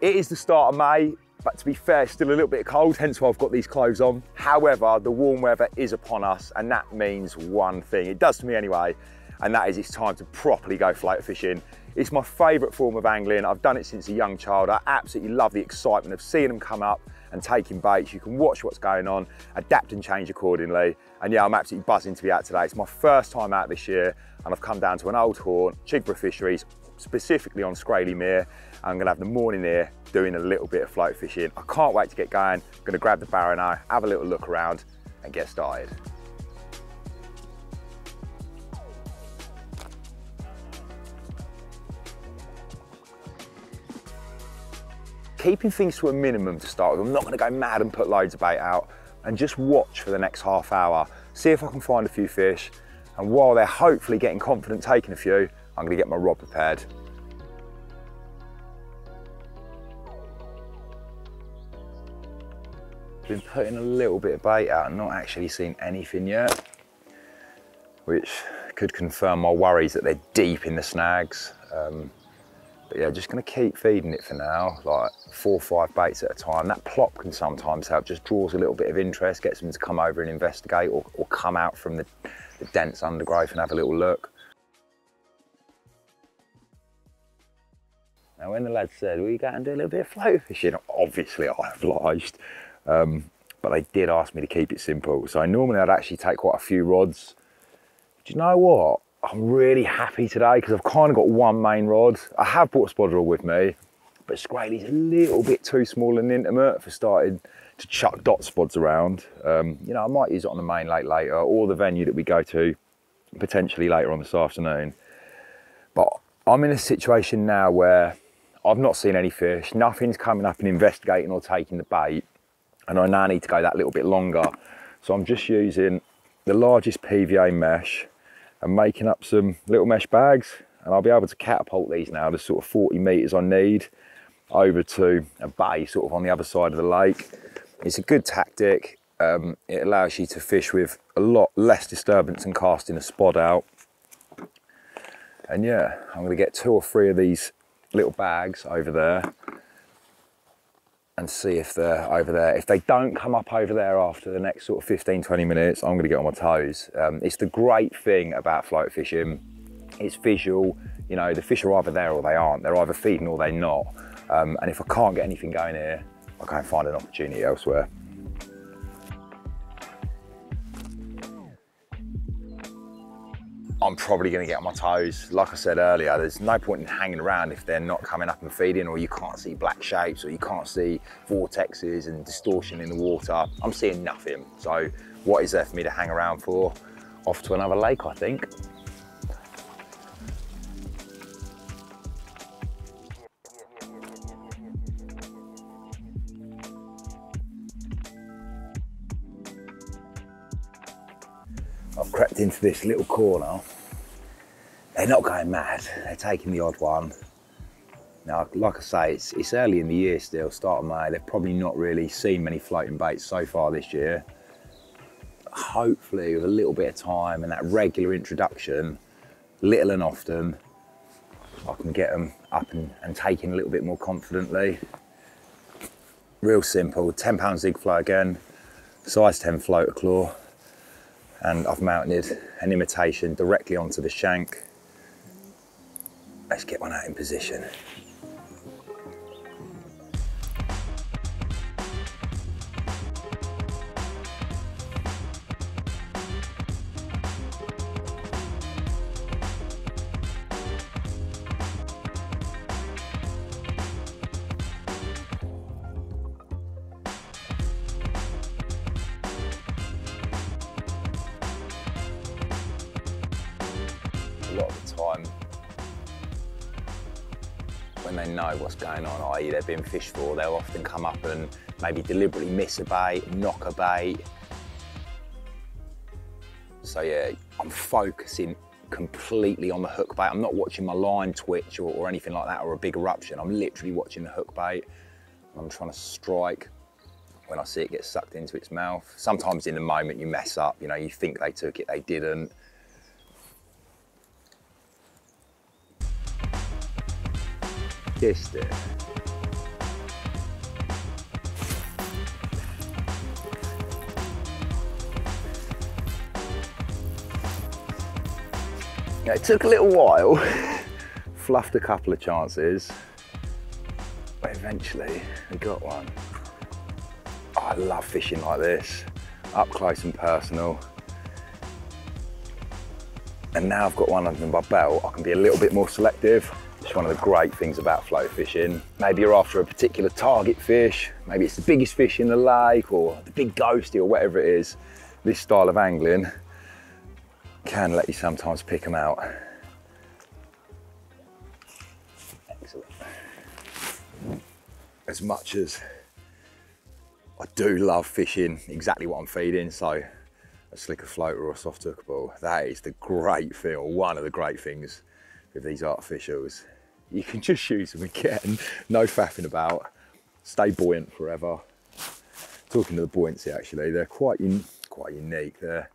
It is the start of May, but to be fair, still a little bit cold, hence why I've got these clothes on. However, the warm weather is upon us, and that means one thing. It does to me anyway, and that is it's time to properly go float fishing. It's my favourite form of angling. I've done it since a young child. I absolutely love the excitement of seeing them come up and taking baits. You can watch what's going on, adapt and change accordingly. And yeah, I'm absolutely buzzing to be out today. It's my first time out this year, and I've come down to an old haunt, Chigborough Fisheries, specifically on Scraly Mere. I'm gonna have the morning here doing a little bit of float fishing. I can't wait to get going. I'm gonna grab the barrow now, have a little look around and get started. Keeping things to a minimum to start with. I'm not gonna go mad and put loads of bait out and just watch for the next half hour. See if I can find a few fish. And while they're hopefully getting confident taking a few, I'm gonna get my rod prepared. Been putting a little bit of bait out and not actually seen anything yet, which could confirm my worries that they're deep in the snags. Um, but yeah, just gonna keep feeding it for now, like four or five baits at a time. That plop can sometimes help, just draws a little bit of interest, gets them to come over and investigate or, or come out from the, the dense undergrowth and have a little look. Now, when the lads said, will you go and do a little bit of float fishing? Obviously, I obliged. Um, but they did ask me to keep it simple. So normally I'd actually take quite a few rods. Do you know what? I'm really happy today because I've kind of got one main rod. I have brought a spod reel with me, but Scraly's a little bit too small and intimate for starting to chuck Dot Spods around. Um, you know, I might use it on the main lake later or the venue that we go to potentially later on this afternoon. But I'm in a situation now where I've not seen any fish, nothing's coming up and investigating or taking the bait, and I now need to go that little bit longer. So I'm just using the largest PVA mesh and making up some little mesh bags, and I'll be able to catapult these now the sort of 40 meters I need over to a bay sort of on the other side of the lake. It's a good tactic. Um, it allows you to fish with a lot less disturbance than casting a spot out. And yeah, I'm gonna get two or three of these little bags over there and see if they're over there. If they don't come up over there after the next sort of 15, 20 minutes, I'm gonna get on my toes. Um, it's the great thing about float fishing. It's visual, you know, the fish are either there or they aren't. They're either feeding or they're not. Um, and if I can't get anything going here, I can find an opportunity elsewhere. I'm probably going to get on my toes. Like I said earlier, there's no point in hanging around if they're not coming up and feeding or you can't see black shapes or you can't see vortexes and distortion in the water. I'm seeing nothing. So what is there for me to hang around for? Off to another lake, I think. Into this little corner. They're not going mad. They're taking the odd one. Now, like I say, it's, it's early in the year still, start of May. They've probably not really seen many floating baits so far this year. Hopefully, with a little bit of time and that regular introduction, little and often, I can get them up and, and taking a little bit more confidently. Real simple, 10 pound Zig Flo again, size 10 floater claw and I've mounted an imitation directly onto the shank. Let's get one out in position. A lot of the time when they know what's going on, i.e. they're being fished for, they'll often come up and maybe deliberately miss a bait, knock a bait. So yeah, I'm focusing completely on the hook bait. I'm not watching my line twitch or, or anything like that or a big eruption. I'm literally watching the hook bait. I'm trying to strike when I see it get sucked into its mouth. Sometimes in the moment you mess up, you know, you think they took it, they didn't. でして。Yeah, it took a little while, fluffed a couple of chances, but eventually we got one. Oh, I love fishing like this, up close and personal. And now I've got one under my belt, I can be a little bit more selective. It's one of the great things about flow fishing. Maybe you're after a particular target fish, maybe it's the biggest fish in the lake or the big ghosty or whatever it is. This style of angling can let you sometimes pick them out. Excellent. As much as I do love fishing exactly what I'm feeding, so a slicker floater or a soft hook ball, that is the great thing, one of the great things with these artificials. You can just use them again, no faffing about, stay buoyant forever. Talking to the buoyancy actually, they're quite, un quite unique. They're,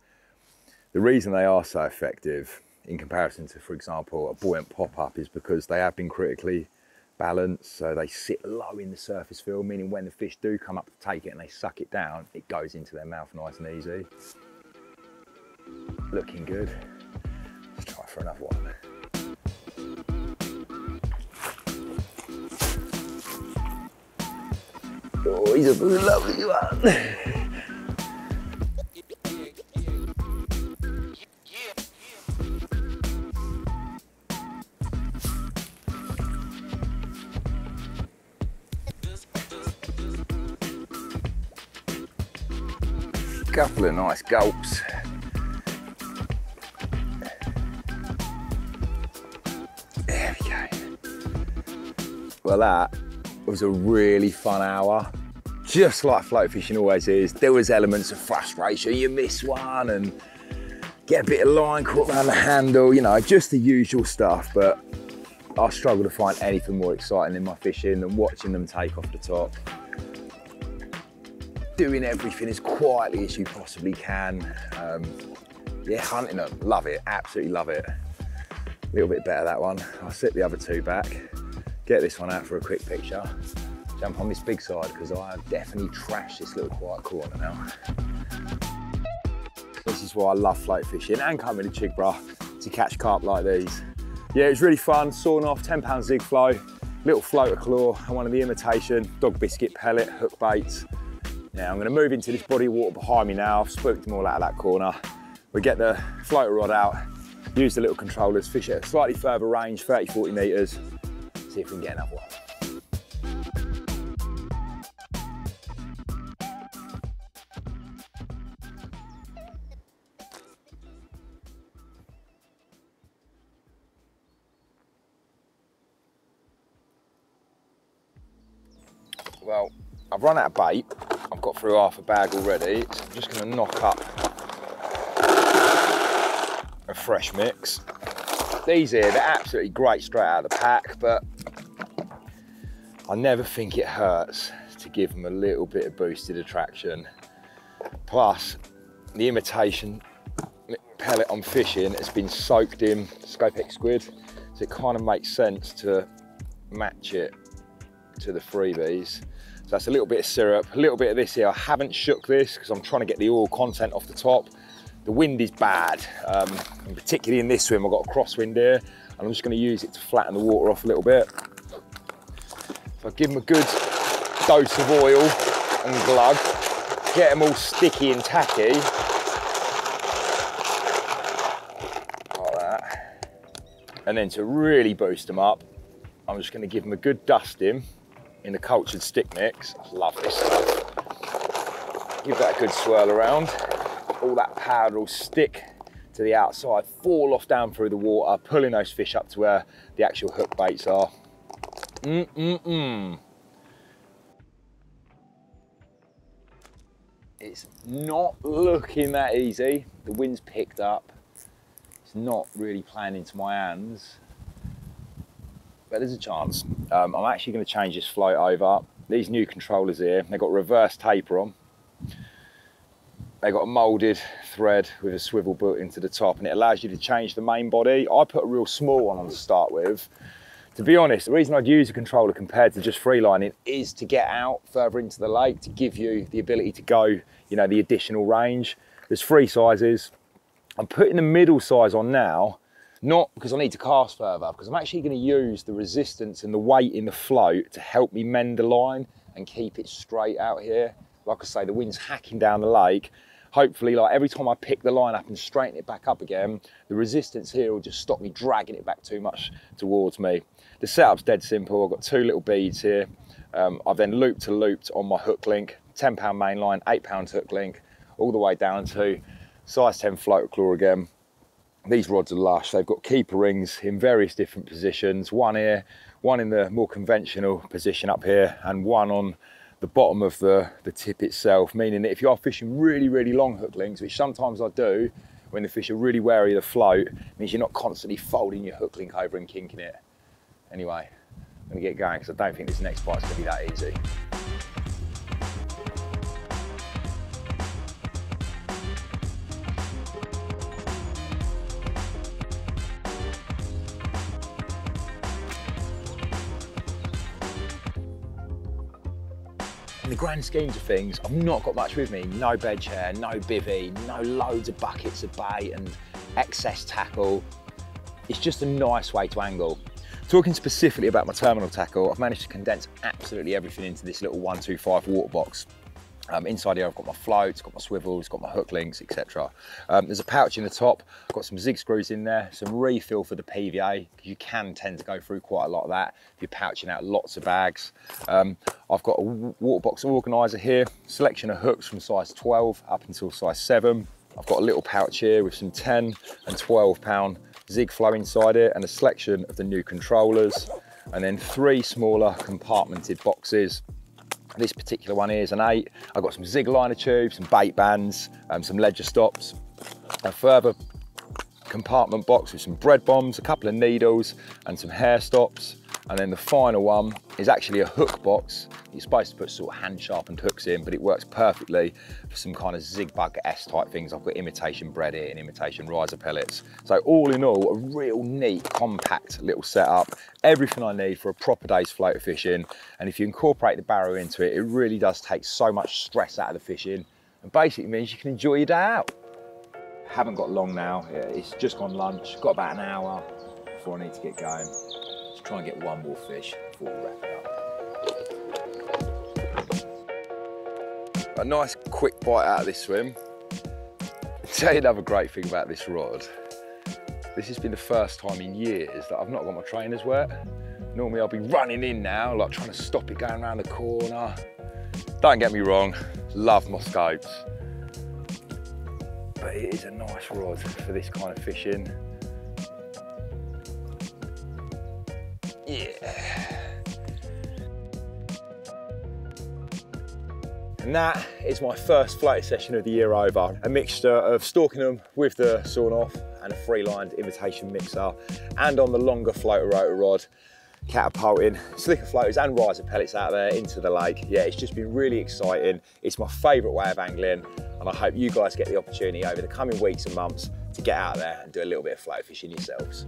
the reason they are so effective in comparison to, for example, a buoyant pop-up is because they have been critically balanced. So they sit low in the surface film, meaning when the fish do come up to take it and they suck it down, it goes into their mouth nice and easy. Looking good. Let's try for another one. Oh, he's a lovely one. couple of nice gulps. There we go. Well, that was a really fun hour. Just like float fishing always is. There was elements of frustration. You miss one and get a bit of line caught around the handle, you know, just the usual stuff. But I struggle to find anything more exciting in my fishing than watching them take off the top doing everything as quietly as you possibly can. Um, yeah, hunting them, love it, absolutely love it. A little bit better that one. I'll sit the other two back, get this one out for a quick picture, jump on this big side because I definitely trashed this little quiet corner now. This is why I love float fishing and coming to Chigborough to catch carp like these. Yeah, it was really fun, sawn off 10 pound Zig Flo, little floater claw and one of the imitation dog biscuit pellet hook baits. Now I'm gonna move into this body of water behind me now. I've spooked them all out of that corner. We get the floater rod out, use the little controllers, fish at a slightly further range, 30, 40 meters, see if we can get another one. Well, I've run out of bait, I've got through half a bag already. So I'm just gonna knock up a fresh mix. These here, they're absolutely great straight out of the pack, but I never think it hurts to give them a little bit of boosted attraction. Plus, the imitation pellet I'm fishing has been soaked in Scopex squid, so it kind of makes sense to match it to the freebies. So that's a little bit of syrup, a little bit of this here. I haven't shook this because I'm trying to get the oil content off the top. The wind is bad, um, and particularly in this swim, I've got a crosswind here, and I'm just gonna use it to flatten the water off a little bit. So I give them a good dose of oil and glug, get them all sticky and tacky. Like that. And then to really boost them up, I'm just gonna give them a good dusting in the cultured stick mix. Love this stuff. Give that a good swirl around. All that powder will stick to the outside, fall off down through the water, pulling those fish up to where the actual hook baits are. Mm-mm-mm. It's not looking that easy. The wind's picked up. It's not really playing into my hands but there's a chance. Um, I'm actually going to change this float over. These new controllers here, they've got reverse taper on. They've got a moulded thread with a swivel built into the top and it allows you to change the main body. I put a real small one on to start with. To be honest, the reason I'd use a controller compared to just freelining is to get out further into the lake, to give you the ability to go, you know, the additional range. There's three sizes. I'm putting the middle size on now Not because I need to cast further, because I'm actually going to use the resistance and the weight in the float to help me mend the line and keep it straight out here. Like I say, the wind's hacking down the lake. Hopefully, like every time I pick the line up and straighten it back up again, the resistance here will just stop me dragging it back too much towards me. The setup's dead simple. I've got two little beads here. Um, I've then looped to looped on my hook link, 10 pound main line, eight pound hook link, all the way down to size 10 float claw again. These rods are lush. They've got keeper rings in various different positions. One here, one in the more conventional position up here, and one on the bottom of the, the tip itself, meaning that if you are fishing really, really long hook links, which sometimes I do, when the fish are really wary of the float, means you're not constantly folding your hook link over and kinking it. Anyway, I'm gonna get going because I don't think this next bite's gonna be that easy. In the grand schemes of things, I've not got much with me. No bed chair, no bivy, no loads of buckets of bait and excess tackle. It's just a nice way to angle. Talking specifically about my terminal tackle, I've managed to condense absolutely everything into this little 125 water box. Um, inside here I've got my floats, got my swivels, got my hook links, etc. Um, there's a pouch in the top, I've got some zig screws in there, some refill for the PVA, you can tend to go through quite a lot of that if you're pouching out lots of bags. Um, I've got a water box organiser here, selection of hooks from size 12 up until size 7. I've got a little pouch here with some 10 and 12 pound Zig Flo inside it and a selection of the new controllers and then three smaller compartmented boxes this particular one is an eight. I've got some zig liner tubes, some bait bands, um, some ledger stops, a further compartment box with some bread bombs, a couple of needles and some hair stops. And then the final one is actually a hook box. You're supposed to put sort of hand sharpened hooks in, but it works perfectly for some kind of Zig Bugs type things. I've got imitation bread here and imitation riser pellets. So all in all, a real neat, compact little setup. Everything I need for a proper day's floater fishing. And if you incorporate the barrow into it, it really does take so much stress out of the fishing and basically means you can enjoy your day out. Haven't got long now. It's just gone lunch. Got about an hour before I need to get going try and get one more fish before we wrap it up. A nice quick bite out of this swim. I'll tell you another great thing about this rod. This has been the first time in years that I've not got my trainers wet. Normally I'll be running in now, like trying to stop it going around the corner. Don't get me wrong, love my scopes. But it is a nice rod for this kind of fishing. And that is my first flight session of the year over. A mixture of stalking them with the sawn off and a free lined imitation mixer and on the longer Flota Rota rod catapulting slicker floaters and riser pellets out there into the lake. Yeah, it's just been really exciting. It's my favorite way of angling and I hope you guys get the opportunity over the coming weeks and months to get out there and do a little bit of float fishing yourselves.